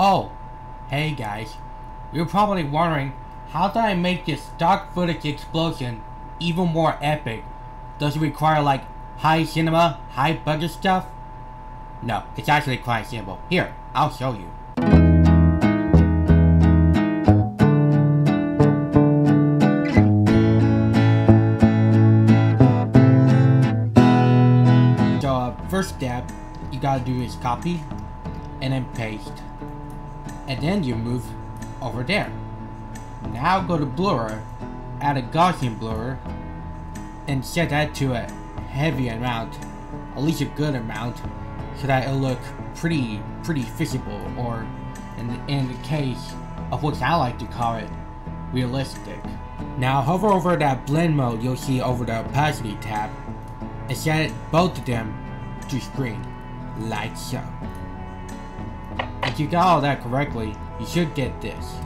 Oh, hey guys. You're probably wondering, how do I make this stock footage explosion even more epic? Does it require like high cinema, high budget stuff? No, it's actually quite simple. Here, I'll show you. So uh, first step you gotta do is copy and then paste. And then you move over there. Now go to blur, add a Gaussian blur, and set that to a heavy amount, at least a good amount, so that it'll look pretty, pretty visible, or in the, in the case of what I like to call it, realistic. Now hover over that blend mode you'll see over the opacity tab, and set both of them to screen, like so. If you got all that correctly, you should get this.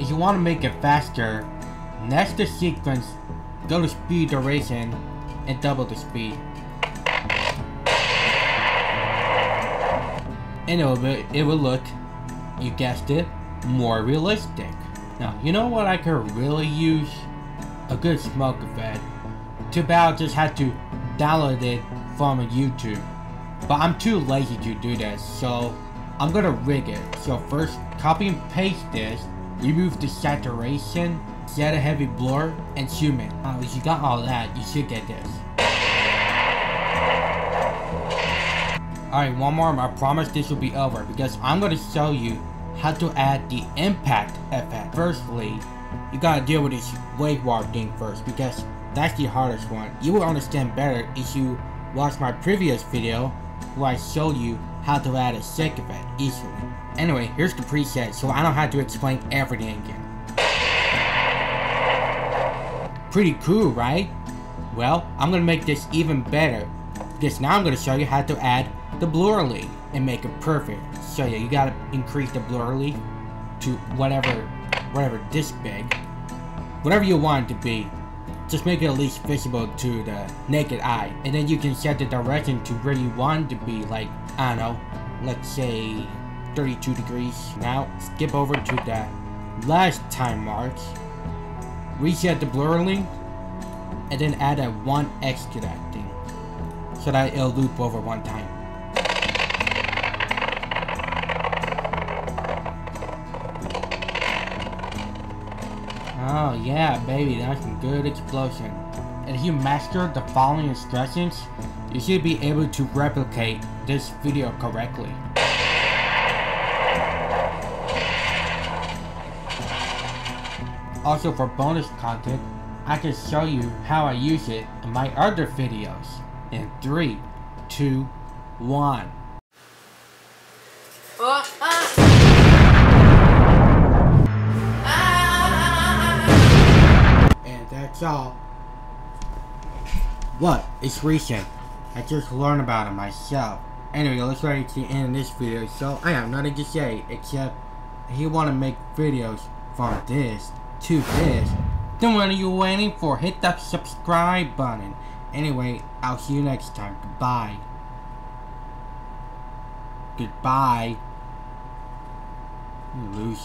If you want to make it faster, nest the sequence, go to speed duration and double the speed. And it will, it will look, you guessed it, more realistic. Now, you know what I could really use? A good smoke effect. Too bad I just had to download it from a YouTube. But I'm too lazy to do this, so I'm gonna rig it. So first, copy and paste this, remove the saturation, set a heavy blur, and zoom in. Now, if you got all that, you should get this. Alright, one more, I promise this will be over, because I'm gonna show you how to add the impact effect. Firstly, you gotta deal with this wave warp thing first, because that's the hardest one. You will understand better if you watch my previous video where I show you how to add a shake effect easily. Anyway, here's the preset so I don't have to explain everything again. Pretty cool, right? Well, I'm gonna make this even better because now I'm gonna show you how to add the blurry and make it perfect. So yeah, you gotta increase the blurry to whatever, whatever this big, whatever you want it to be. Just make it at least visible to the naked eye. And then you can set the direction to where you want to be, like, I don't know, let's say 32 degrees. Now, skip over to the last time mark. Reset the blurring, and then add a 1x to that thing. So that it'll loop over one time. Oh yeah, baby, that's some good explosion. And if you master the following instructions, you should be able to replicate this video correctly. Also for bonus content, I can show you how I use it in my other videos. In 3, 2, 1. Oh, that's all. What? It's recent. I just learned about it myself. Anyway, let's ready to end this video. So I have nothing to say except he want to make videos from this to this, then what are you waiting for? Hit that subscribe button. Anyway, I'll see you next time. Goodbye. Goodbye. Loser.